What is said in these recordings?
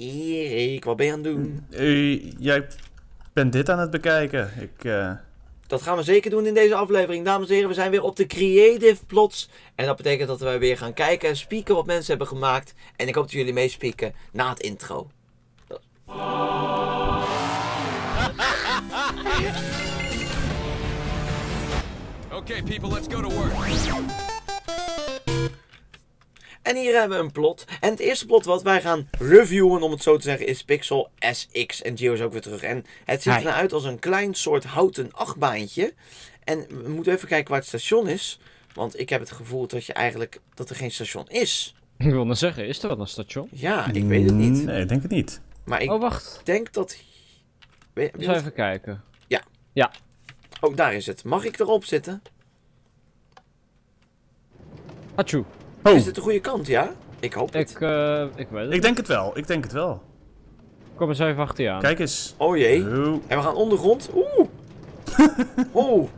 Erik, wat ben je aan het doen? Eh, jij bent dit aan het bekijken. Ik, eh, Dat gaan we zeker doen in deze aflevering. Dames en heren, we zijn weer op de Creative Plots. En dat betekent dat we weer gaan kijken en spieken wat mensen hebben gemaakt. En ik hoop dat jullie meespieken na het intro. Okay, people, let's go to work. En hier hebben we een plot. En het eerste plot wat wij gaan reviewen, om het zo te zeggen, is Pixel SX. En Gio is ook weer terug. En het ziet Hi. eruit als een klein soort houten achtbaantje. En we moeten even kijken waar het station is. Want ik heb het gevoel dat, je eigenlijk, dat er geen station is. Ik wil net zeggen, is er wel een station? Ja, ik weet het niet. Nee, ik denk het niet. Maar ik Oh, wacht. denk dat... Weet- Eens even kijken. Oh, daar is het. Mag ik erop zitten? Hachu. Oh, Is dit de goede kant, ja? Ik hoop het. Ik, eh, ik weet het. ik denk het wel. Ik denk het wel. Kom eens even achter je aan. Kijk eens. Oh jee. Oh. En we gaan ondergrond. Oeh. Oeh.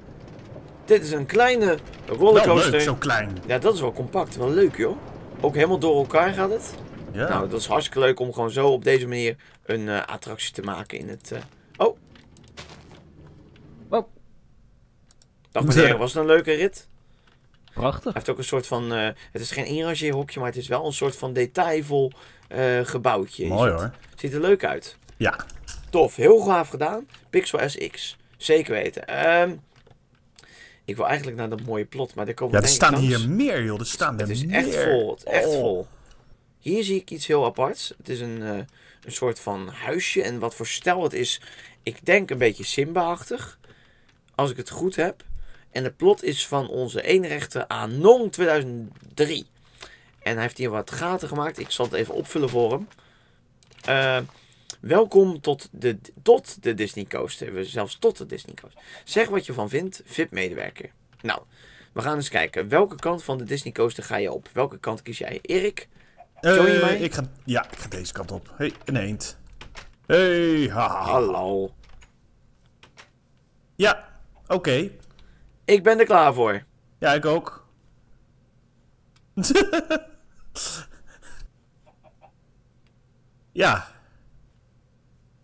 Dit is een kleine Wel rollercoaster. leuk, zo klein. Ja, dat is wel compact. Wel leuk, joh. Ook helemaal door elkaar gaat het. Ja. Nou, dat is hartstikke leuk om gewoon zo op deze manier een eh, attractie te maken in het... eh, Oh. Oh. Dag meneer, was het een leuke rit? Prachtig. Hij heeft ook een soort van... eh, het is geen inrangeerhokje, maar het is wel een soort van detailvol eh, gebouwtje. Mooi hoor. Ziet er leuk uit. Ja. Tof, heel gaaf gedaan. Pixel SX. Zeker weten. Ehm, ik wil eigenlijk naar dat mooie plot, maar daar komen Ja, er staan langs. hier meer, joh. Er staan er Het is meer. echt vol, het is echt Oh. vol. Hier zie ik iets heel aparts. Het is een, eh, een soort van huisje. En wat voor stijl het is, ik denk een beetje Simba-achtig. Als ik het goed heb. En het plot is van onze eenrechte Anong 2003. En hij heeft hier wat gaten gemaakt. Ik zal het even opvullen voor hem. Eh, welkom tot de, tot de Disney Coaster. We zelfs tot de Disney Coaster. Zeg wat je van vindt, VIP-medewerker. Nou, we gaan eens kijken. Welke kant van de Disney Coaster ga je op? Welke kant kies jij? Erik? Eh, Join je mij? ik ga, ja, ik ga deze kant op. Hey, een eend. Hey, haha. Hallo. Ja, oké. Ik ben er klaar voor. Ja, ik ook. ja.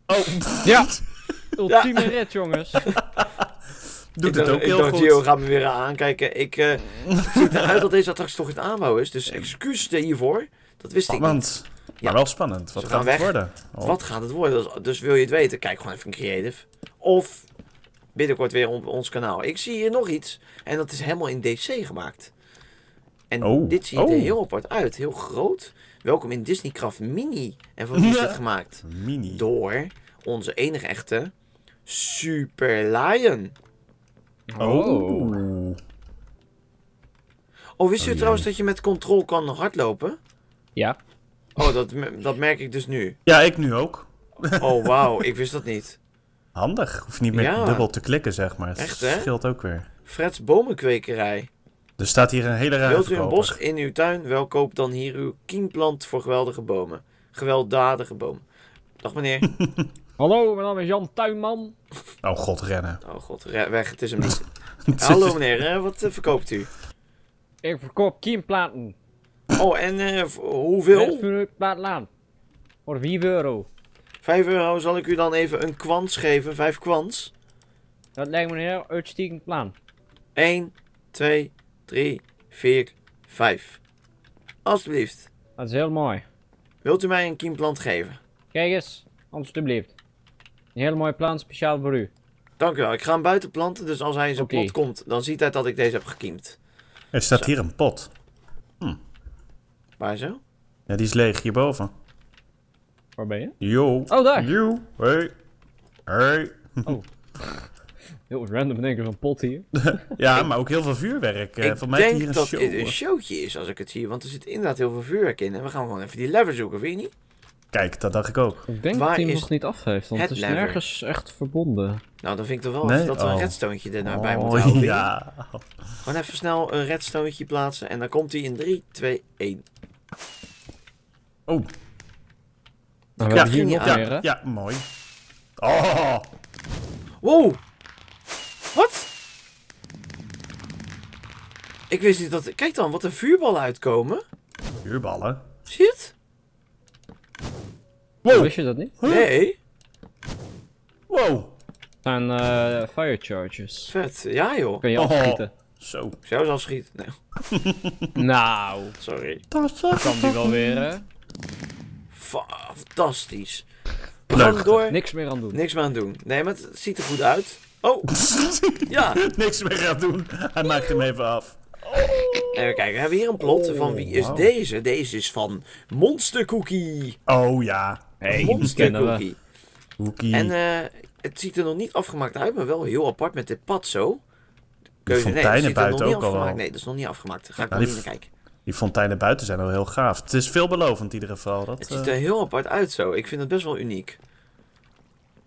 Oh, Ja. Ultieme rit, jongens. doet ik het ook ik heel dacht, goed. Gio gaat me weer aankijken. Ik eh, het ziet eruit dat deze attractie toch in aanbouw is. Dus excuus hiervoor. Dat wist ik niet. Maar Ja. wel spannend. Wat Ze gaat het weg. worden? Oh. Wat gaat het worden? Dus, dus wil je het weten? Kijk gewoon even in Creative. Of binnenkort weer op ons kanaal. Ik zie hier nog iets. En dat is helemaal in DC gemaakt. En Oh. dit ziet er Oh. heel apart uit. Heel groot. Welkom in Disneycraft Mini. En van wie is dit gemaakt? Mini. Door onze enige echte Super Lion. Oh. Oh, wist u jee. trouwens dat je met control kan hardlopen? Ja. Oh, dat, dat merk ik dus nu. Ja, ik nu ook. Oh, wauw, ik wist dat niet. Handig. Hoef je niet meer Ja. dubbel te klikken, zeg maar. Het Echt, hè? scheelt ook weer. Fred's bomenkwekerij. Er staat hier een hele rare Wilt u een bos in uw tuin? Wel, koop dan hier uw kiemplant voor geweldige bomen. Gewelddadige bomen. Dag meneer. Hallo, mijn naam is Jan Tuinman. Oh god, rennen. Oh god, re- weg, het is hem niet. Hallo meneer, eh, wat eh, verkoopt u? Ik verkoop kiemplanten. Oh, en eh, v- hoeveel? Vijf platen aan. Voor 4 euro. Vijf euro zal ik u dan even een kwans geven. Vijf kwans. Dat lijkt me een heel uitstekend plan. 1, 2, 3, 4, 5. Alsjeblieft. Dat is heel mooi. Wilt u mij een kiemplant geven? Kijk eens, alstublieft. Een heel mooi plan speciaal voor u. Dank u wel. Ik ga hem buiten planten, dus als hij in zijn plot komt, dan ziet hij dat ik deze heb gekiemd. Er staat hier een pot. Waar zo? Ja, die is leeg hierboven. Waar ben je? Yo. Oh, daar. Yo. Hey. Hey. Heel random in één keer zo'n pot hier. Ja, maar ook heel veel vuurwerk. Eh, ik Voor mij is denk hier een dat show. dit een showtje is als ik het zie, want er zit inderdaad heel veel vuurwerk in. En we gaan gewoon even die lever zoeken, weet je niet? Kijk, dat dacht ik ook. Ik denk Waar dat hij hem is nog niet af heeft, want het het is lever? nergens echt verbonden. Nou, dan vind ik toch wel Nee? dat we een Oh. redstoontje er nou bij Oh, moeten houden. ja. Gewoon even snel een redstoontje plaatsen en dan komt hij in 3, 2, 1. Oh, Maar we Ja, hebben hier ja, nog ja, meer, hè? ja, mooi. Oh, Wow! Wat? Ik wist niet dat... Kijk dan, wat er vuurballen uitkomen. vuurballen. Zie je het? Wow, Wist je dat niet? Huh? Nee, wow. Het zijn eh, fire charges. vet. Ja joh. Kun je Oh. afschieten. Zo. Ik zou zelf schieten. Nee, Nou, sorry. Dat is kan die wel weer, hè? Fa- fantastisch. We Leuk. door. Niks meer aan doen. Niks meer aan doen. Nee, maar het ziet er goed uit. Oh, ja. Niks meer gaan doen. Hij maakt hem even af. Even kijken, we hebben hier een plot van wie is deze? Deze is van Monster Cookie. Oh ja. Hey, Monster. Cookie. Hoekie. En eh, het ziet er nog niet afgemaakt uit, maar wel heel apart met dit pad zo. Keuze, nee, dat fonteinen ziet er nog buiten niet ook al afgemaakt. wel. Nee, dat is nog niet afgemaakt. Ga ik Nou, nog naar kijken. Die fonteinen buiten zijn al heel gaaf. Het is veelbelovend in ieder geval. Dat, Het eh, ziet er heel apart uit zo. Ik vind het best wel uniek.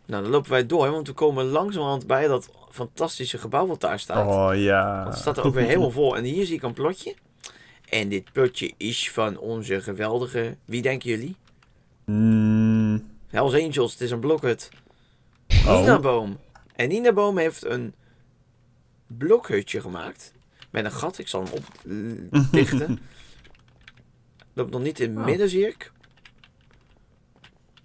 Nou, dan lopen wij door, want we komen langzamerhand bij dat fantastische gebouw wat daar staat. Oh ja. Want het staat er ook weer helemaal vol. En hier zie ik een plotje. En dit plotje is van onze geweldige... Wie denken jullie? Mm, Hells Angels, het is een blokhut. Oh. Nina Boom. En Nina Boom heeft een blokhutje gemaakt. Met een gat, ik zal hem opdichten. Loopt nog niet in het Oh. midden, zie ik.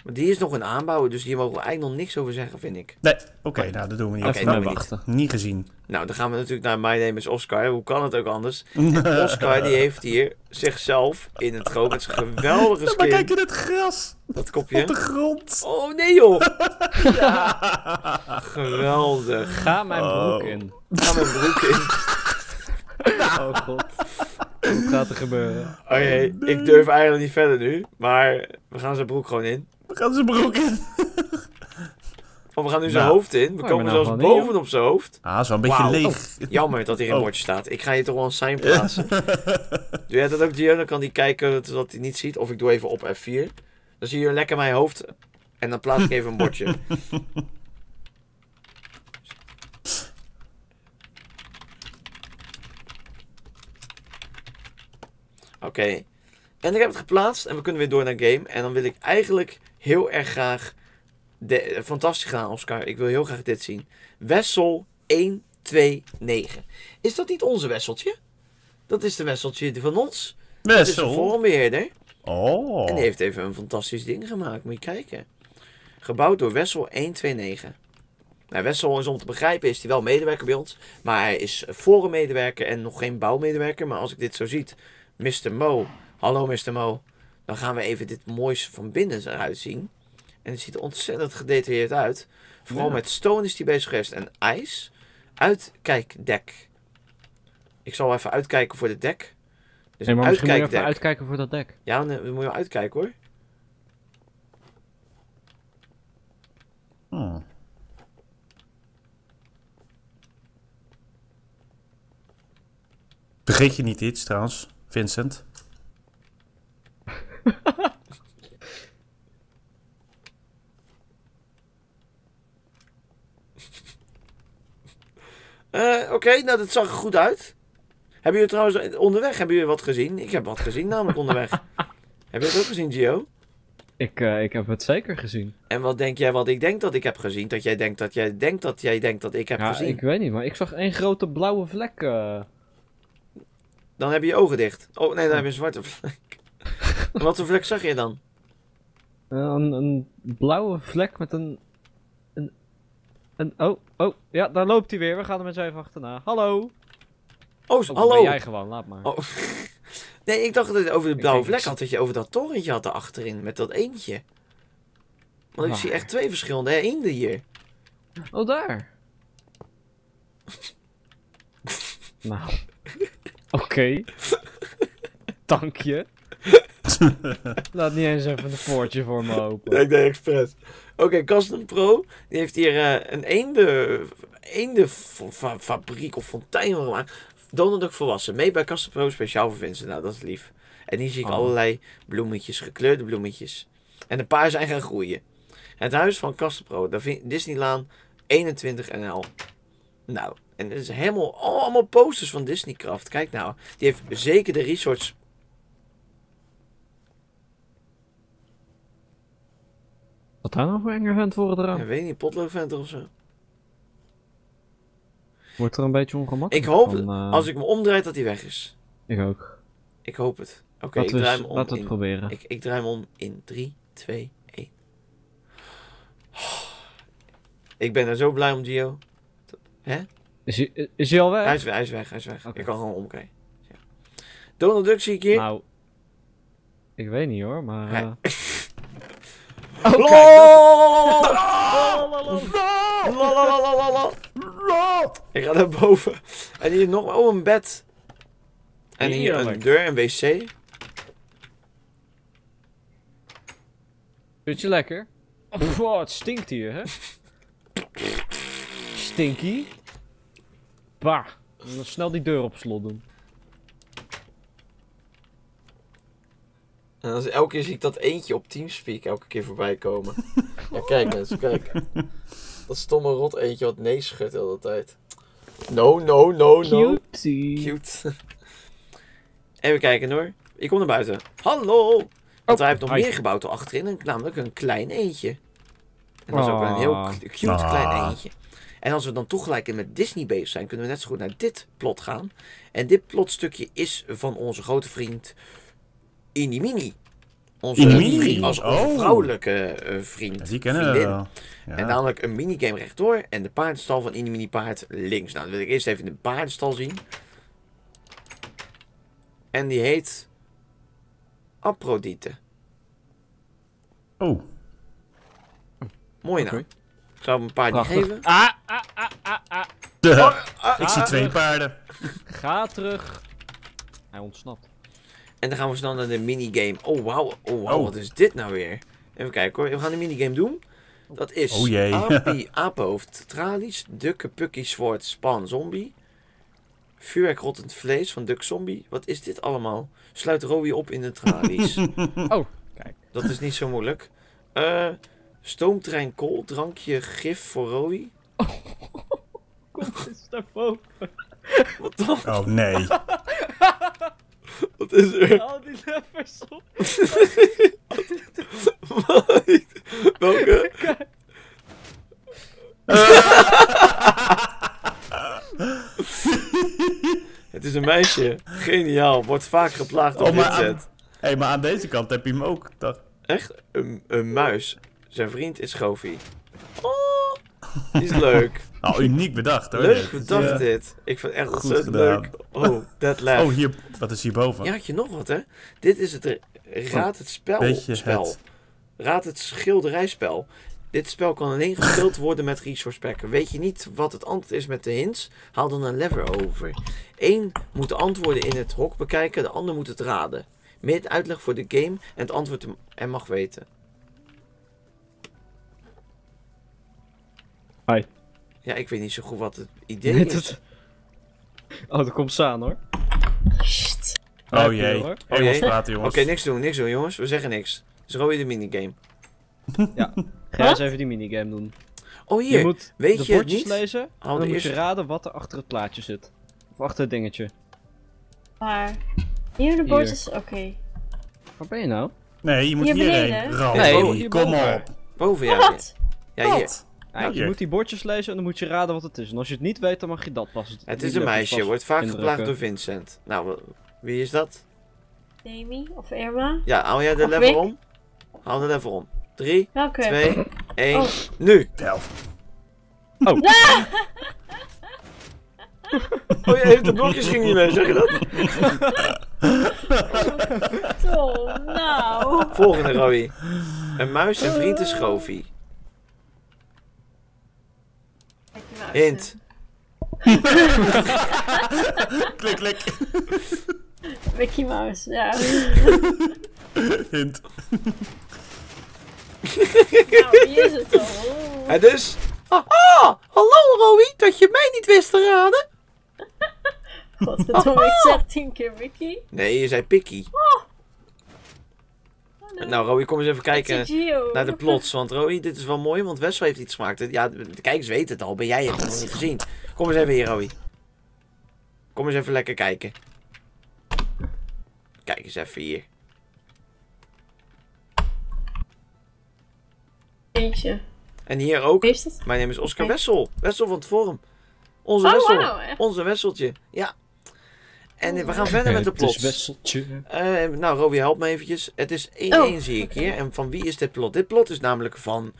Maar die is nog een aanbouw, dus hier mogen we eigenlijk nog niks over zeggen, vind ik. nee, oké, nou dat doen we niet. Oké, mee we niet. wachten. Niet gezien. Nou, dan gaan we natuurlijk naar My Name is Oscar. Hoe kan het ook anders? En Oscar die heeft hier zichzelf in het groot met zijn geweldige Maar skin. kijk in het gras. Dat Op kopje. de grond. Oh nee joh! Geweldig. Ga mijn Oh. broek in. Ga mijn broek in. Oh god. Wat gaat er gebeuren? Oké, ik durf eigenlijk niet verder nu. Maar we gaan zijn broek gewoon in. We gaan zijn broek in. Of we gaan nu zijn Nou. hoofd in. We Oh, komen nou zelfs in, bovenop zijn hoofd. Ah, zo een beetje Wauw. leeg. Jammer dat hier een Oh. bordje staat. Ik ga hier toch wel een sign plaatsen. doe jij dat ook, Gio? Dan kan hij kijken zodat hij niet ziet. Of ik doe even op F4. Dan zie je lekker mijn hoofd. En dan plaats ik even een bordje. Oké. En ik heb het geplaatst en we kunnen weer door naar game. En dan wil ik eigenlijk heel erg graag... De, eh, fantastisch gedaan, Oscar. Ik wil heel graag dit zien. Wessel 129. Is dat niet onze Wesseltje? Dat is de Wesseltje van ons. Dat is de Wessel. vormbeheerder. Oh. En die heeft even een fantastisch ding gemaakt. Moet je kijken. Gebouwd door Wessel 129. Nou, Wessel is om te begrijpen is hij wel medewerker bij ons. Maar hij is forum-medewerker en nog geen bouwmedewerker. Maar als ik dit zo ziet, Mr. Mo. Hallo Mr. Mo. Dan gaan we even dit moois van binnen eruit zien. En het ziet er ontzettend gedetailleerd uit. Vooral Ja. met stone is hij bezig geweest en ijs. Uitkijkdek. Ik zal even uitkijken voor het dek. Dus Nee, maar misschien moet je even uitkijken voor dat dek. Ja, dan dan moet je wel uitkijken hoor. Hmm. Vergeet je niet iets trouwens, Vincent? Eh, Oké, nou dat zag er goed uit. Hebben jullie trouwens onderweg hebben jullie wat gezien? Ik heb wat gezien namelijk onderweg. heb je het ook gezien, Gio? Ik, eh, ik heb het zeker gezien. En wat denk jij wat ik denk dat ik heb gezien? Dat jij denkt dat jij denkt dat jij denkt dat ik heb Ja, gezien? ik weet niet, maar ik zag één grote blauwe vlek. eh. Dan heb je je ogen dicht. Oh nee, dan heb je een zwarte vlek. Wat voor vlek zag je dan? Een, een blauwe vlek met een, een, een... Oh, oh, ja, daar loopt hij weer. We gaan hem eens even achterna. Hallo! Oh, Oh, hallo! ben jij gewoon, laat maar. Oh. Nee, ik dacht dat het over de blauwe vlek had. Dat je over dat torentje had achterin met dat eendje. Want ik Waar? zie echt twee verschillende eenden hier. Oh, daar. nou. Oké. Dank je. Laat niet eens even een poortje voor me open. ik deed expres. Oké, Custom Pro, die heeft hier eh, een eende, eende fa- fa- fabriek of fontein van gemaakt. Donald volwassen. Mee bij Custom Pro, speciaal voor Vincent. Nou, dat is lief. En hier zie ik Oh. allerlei bloemetjes, gekleurde bloemetjes. En een paar zijn gaan groeien. Het huis van Custom Pro, Disneylaan 21 NL. Nou, en het is helemaal, oh, allemaal posters van Disneycraft. Kijk nou, die heeft zeker de resorts Wat daar nou voor enge vent voor het Ik weet niet, potloodventer of zo. Wordt er een beetje ongemakkelijk Ik hoop, van, eh, als ik me omdraai, dat hij weg is. Ik ook. Ik hoop het. Oké, ik Laten we draai hem om. laten we het in, proberen. ik, ik draai hem om in 3, 2, 1. Ik ben er zo blij om, Gio. Is hij, is hij al weg? Hij is weg, hij is weg, hij is weg. Ik kan gewoon omkijken. Ja. Donald Duck zie ik hier. Nou, ik weet niet hoor, maar... Hij- eh, Oh, kijk. Ik ga naar boven. En hier nog oh, een bed. En hier een deur, een wc. Vind je lekker? Oh, het stinkt hier, hè? Stinky. Bah. Dan snel die deur op slot doen. En als elke keer zie ik dat eentje op Teamspeak elke keer voorbij komen. ja, kijk mensen, kijk. Dat stomme rot eentje wat nee schudt de hele tijd. No, no, no, no. Cutie. Cute. Even kijken hoor. Ik kom naar buiten. Hallo! Want hij heeft nog hi. meer gebouwd achterin, namelijk een klein eentje. En dat is ook wel een heel Ah. cute Ah. klein eentje. En als we dan toch gelijk met Disney bezig zijn, kunnen we net zo goed naar dit plot gaan. En dit plotstukje is van onze grote vriend. Onze Inimini? vriend, als onze Oh. vrouwelijke eh, vriend. Ja, die kennen we vriendin. wel. Ja. En namelijk een minigame rechtdoor en de paardenstal van Inni Mini Paard links. Nou, dan wil ik eerst even de paardenstal zien. En die heet Aphrodite. Oh, Mooi naam. Zou hem een paard niet Prachtig. geven. Ah, ah, ah, ah, ah. de, Ah, ik zie ah, twee paarden. Ga terug. Hij ontsnapt. En dan gaan we snel naar de minigame. Oh, wauw. Oh, wauw. Oh. Wat is dit nou weer? Even kijken hoor. We gaan de minigame doen. Dat is Oh jee. Apie, apenhoofd, tralies, dukke, pukkie, zwart, span, zombie. Vuurwerk, rottend vlees van Duck Zombie. Wat is dit allemaal? Sluit Rowie op in de tralies. Oh, kijk. Dat is niet zo moeilijk. Eh stoomtrein kool, drankje gif voor Rowie. Kom eens naar boven. Wat dan? Oh nee. Wat is er? Al die levers op. Welke? Het is een meisje. Geniaal. Wordt vaak geplaagd door Oh, maar aan- Vincent. Hé, hey, maar aan deze kant heb je hem ook. Dat... Echt? Een, een muis. Zijn vriend is Goofy. Oh, is leuk. Oh, uniek bedacht hoor. Leuk bedacht Ja. dit. Ik vind het echt Goed gedaan. leuk. Oh, that laugh. Oh, hier, wat is hierboven? Ja, had je nog wat, hè? Dit is het ra- Raad het spel. Beetje spel. het- Raad het schilderijspel. Dit spel kan alleen gespeeld worden met resource packen. Weet je niet wat het antwoord is met de hints? Haal dan een lever over. Eén moet de antwoorden in het hok bekijken, de ander moet het raden. Meer uitleg voor de game en het antwoord er mag weten. Hi. Ja, ik weet niet zo goed wat het idee is. het? Oh, daar komt Saan hoor. Oh Heb je jee. hoor. Oh Engels jee. praten Oké, jongens. niks doen, niks doen jongens. We zeggen niks. Het is Roy de minigame. Ga eens even die minigame doen. Oh hier, Je moet weet de je het bordjes niet? lezen en Haal dan de moet je raden wat er achter het plaatje zit. Of achter het dingetje. Waar? Hier de bordjes? Oké. Waar ben je nou? Nee, je moet Hier hierheen. Nee, kom hierboven. op. Boven ja. Wat? Ja, hier. Wat? Ja, Nou, je moet die bordjes lezen en dan moet je raden wat het is. En als je het niet weet, dan mag je dat pas. Het is een meisje, wordt vaak indrukken. geplaagd door Vincent. Nou, wie is dat? Demi of Irma? Ja, haal jij de Of level Rick? om? Haal de level om. 3, Welke? 2, 1, Oh. nu! Wel. Oh, je heeft de blokjes ging niet mee, zeg je dat? Oh, nou. Volgende, Roy. Een muis en vriend is Hint. Klik, klik. Mickey Mouse, ja. Hint. nou, wie is het dan? Oh. Het is... Haha! Hallo, Roy, dat je mij niet wist te raden? Godverdomme, ik zeg tien keer Mickey. Nee, je zei. Oh, nee. Nou, Roy, kom eens even kijken naar de plots. Want Roy, dit is wel mooi, want Wessel heeft iets gemaakt. Ja, de kijkers weten het al, maar jij hebt het nog niet gezien. Kom eens even hier, Roy. Kom eens even lekker kijken. Kijk eens even hier. Eentje. En hier ook. Mijn naam is Oscar. Wessel. Wessel van het Forum. Onze Oh, Wessel. Onze Wesseltje. Ja. En we gaan verder met de Het is plots. wisseltje. Eh, nou, Rowie, help me eventjes. Het is 1-1 Oh, zie ik hier. En van wie is dit plot? Dit plot is namelijk van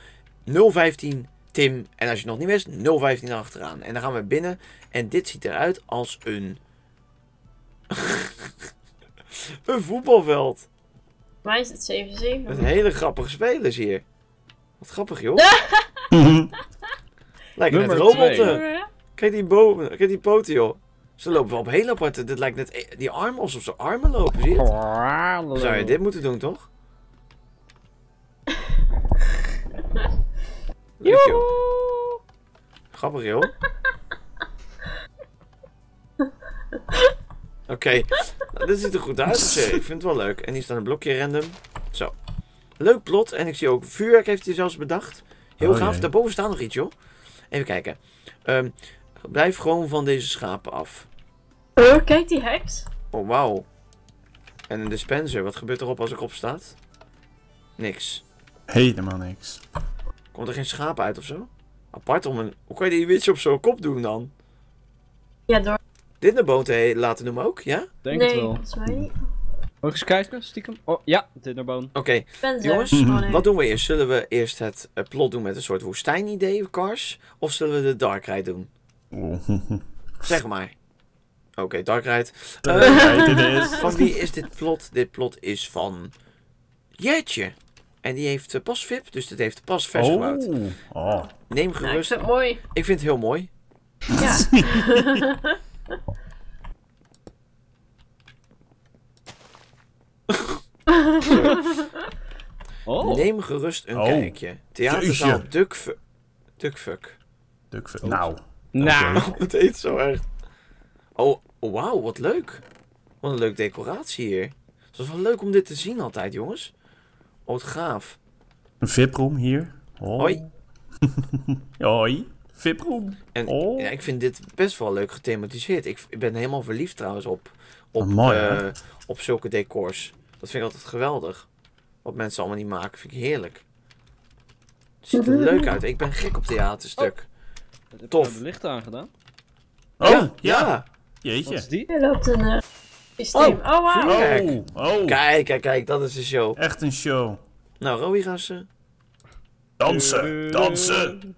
015 Tim. En als je het nog niet wist, 015 achteraan. En dan gaan we binnen. En dit ziet eruit als een... een voetbalveld. Mij is het 7-7. Met hele grappige spelers hier. Wat grappig, joh. Lijken net Nummer robotten. twee. Kijk die, boven, kijk die poten, joh. Ze lopen wel op heel aparte... Dit lijkt net e- die armen alsof ze armen lopen, zie je het? Zou je dit moeten doen, toch? Leuk, joh. Grappig, joh. Oké, nou, dit ziet er goed uit. Dus, ik vind het wel leuk. En hier staat een blokje random. Zo. Leuk plot. En ik zie ook vuurwerk heeft hij zelfs bedacht. Heel Oh, gaaf. Daarboven staat nog iets, joh. Even kijken. Ehm, blijf gewoon van deze schapen af. Oh, kijk die heks. Oh, wauw. En een dispenser. Wat gebeurt erop als ik op staat? Niks. Helemaal niks. Komt er geen schaap uit of zo? Apart om een... Hoe kan je die witch op zo'n kop doen dan? Ja, door. Dit naar boot he- laten noemen ook, ja? Denk nee, het wel. niet. Mag ik eens kijken, stiekem? Oh, ja, Dinnerboon. Oké. Jongens, Oh, nee. wat doen we eerst? Zullen we eerst het eh, plot doen met een soort woestijnidee, Cars? Of zullen we de Dark Ride doen? Zeg maar. Oké, Dark Ride. Kijk, dit is. Van wie is dit plot? Dit plot is van Jetje. En die heeft eh, pas VIP, dus dit heeft pas vers gebouwd. Oh. oh. Neem Nou, ik gerust. vind het mooi. Ik vind het heel mooi. Ja. Oh, Neem gerust een Oh. kijkje. Theaterzaal. Duckfuck. Duckfuck. Duk- Nou. Nou. Het heet zo erg. Oh, oh, wauw, wat leuk. Wat een leuk decoratie hier. Het was wel leuk om dit te zien altijd, jongens. Oh, wat gaaf. Een VIP-room hier. Oh. Hoi. Hoi. VIP-room. En Oh. ja, ik vind dit best wel leuk gethematiseerd. Ik, ik ben helemaal verliefd trouwens op, op, Oh, mooi, eh, op zulke decors. Dat vind ik altijd geweldig. Wat mensen allemaal niet maken, vind ik heerlijk. Het ziet er leuk uit. Ik ben gek op theaterstuk. Heb Tof. Nou licht aangedaan? Oh, ja. ja. Jeetje. Wat is die? Er loopt een. Eh, oh, oh, wow. Oh. Kijk. Oh. kijk, kijk, kijk, dat is een show. Echt een show. Nou, Rowie gaan ze. Dansen, dansen.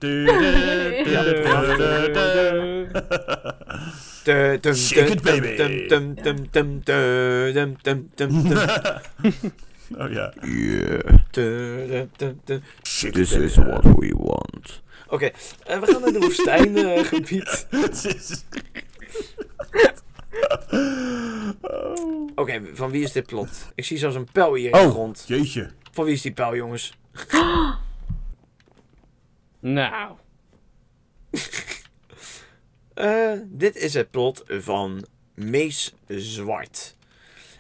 Shake it, baby. Oh ja. Yeah. This is what we want. Oké, eh, we gaan naar de woestijngebied. Oké, van wie is dit plot? Ik zie zelfs een pijl hier in de Oh, grond. jeetje. Van wie is die pijl, jongens? Nou. Eh, dit is het plot van Mees Zwart.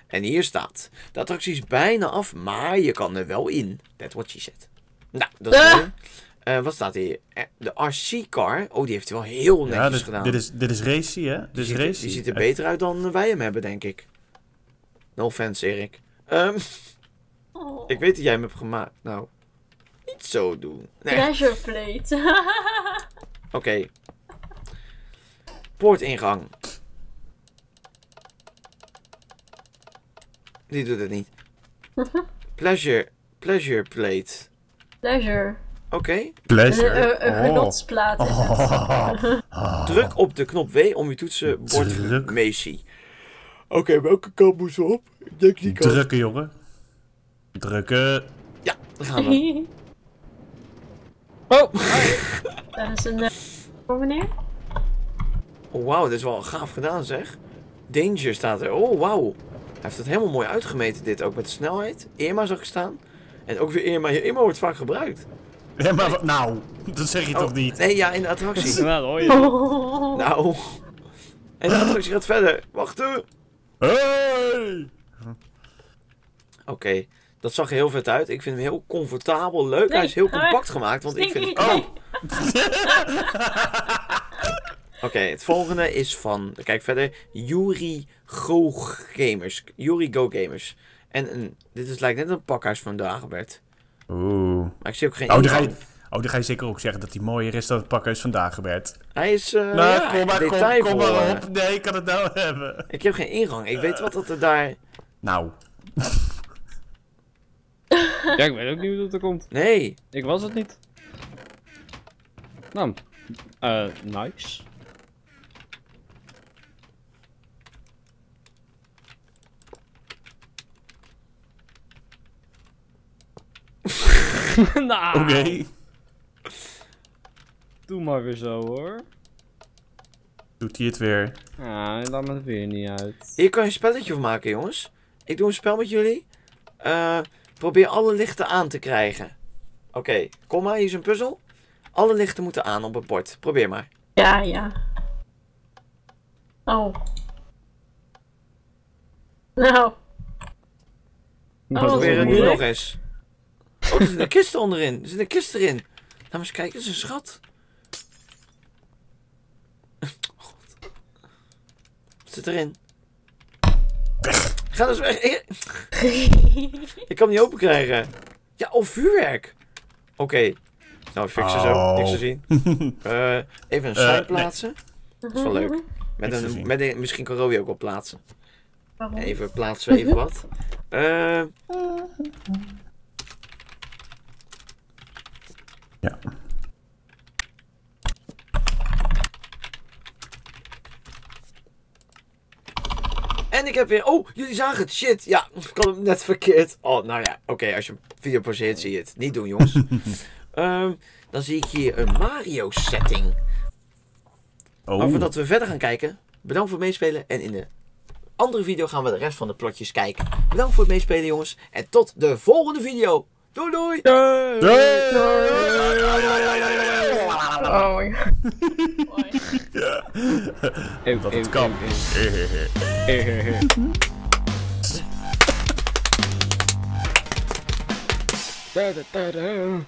En hier staat: De attractie is bijna af, maar je kan er wel in. That's what she said. Nou, dat is Ah. Eh, wat staat hier? Eh, De RC-car. Oh, die heeft hij wel heel netjes Ja, dit, gedaan. dit is, dit is racy, hè? Dit die, is ziet, er- racy. die ziet er Echt. beter uit dan wij hem hebben, denk ik. No offense, Erik. Ehm, Oh. ik weet dat jij hem hebt gemaakt. Nou, niet zo doen. Nee, Treasure plate. oké. Poortingang. Die doet het niet. Pleasure, pleasure plate. Pleasure. Oké. Een, Pleasure. een, Oh. genotsplaat is het. Oh. Druk op de knop W om uw toetsenbord Druk. Macy. Oké, welke kant moeten we op? Ik denk die kant. Drukken, jongen. Drukken. Ja, daar gaan we. Oh! Dat is een... eh, voor meneer? Oh, wauw, dit is wel gaaf gedaan, zeg. Danger staat er. Oh, wauw. Hij heeft het helemaal mooi uitgemeten, dit ook met de snelheid. Irma zag ik staan. En ook weer Irma. Irma wordt vaak gebruikt. Maar wat- nou, dat zeg je toch Oh, niet? Nee, ja, in de attractie. Nou, dat hoor je. Oh. nou. En de attractie gaat verder. Wachten. Hey! Oké, dat zag er heel vet uit. Ik vind hem heel comfortabel, leuk. Hij is heel compact gemaakt, want ik vind het knap. Oké, het volgende is van, kijk verder, Yuri Go Gamers. Yuri Go Gamers. En een, dit is, lijkt net een pakhuis van Dagobert. Oeh. Maar ik zie ook geen Oh, dan ga je, ingang. oh, dan ga je zeker ook zeggen dat hij mooier is dan het pakhuis vandaag Bert. Hij is, eh Nou, ja, kom maar, kom, kom maar op. Nee, ik kan het nou hebben. Ik heb geen ingang. Ik weet wat dat er daar... Nou, Ja, ik weet ook niet hoe dat er komt. Nee. Ik was het niet. Nou, eh, nice. nou, Oké. doe maar weer zo hoor. Doet hij het weer. Ah, laat me het weer niet uit. Hier kan je een spelletje van maken, jongens. Ik doe een spel met jullie. Eh, probeer alle lichten aan te krijgen. Oké, kom maar, hier is een puzzel. Alle lichten moeten aan op het bord. Probeer maar. Ja, ja. Oh. Nou, Dat Oh, is Probeer het nu nog eens. Oh, er zit een kist onderin. Er zit een kist erin. Laat maar eens kijken, het is een schat. God. Wat zit erin? Ga dus weg. Ik, kan hem niet open krijgen. Ja, oh, vuurwerk. Oké. Nou, fixen zo. Oh. Niks te zien. Eh, even een Eh, sign plaatsen. Dat is wel leuk. Met Niks een, met een, misschien kan Rowie ook wel plaatsen. waarom? Even plaatsen we even wat. Eh, Ja. en ik heb weer... Oh, jullie zagen het. Shit. Ja, ik had hem net verkeerd. Oh, nou ja. Oké, als je video pauzeert zie je het. Niet doen, jongens. Ehm, dan zie ik hier een Mario setting. Oh. Maar voordat we verder gaan kijken, bedankt voor het meespelen. En in de andere video gaan we de rest van de plotjes kijken. Bedankt voor het meespelen, jongens. En tot de volgende video. Doei, doei. Oh my god. Dat het kan.